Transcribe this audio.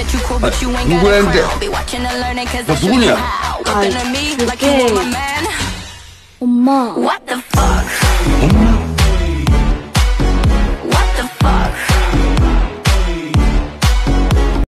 that you cool, but you ain't got I'll Be watching and learning cause that's you how. Looking at me like you want my man. What the fuck?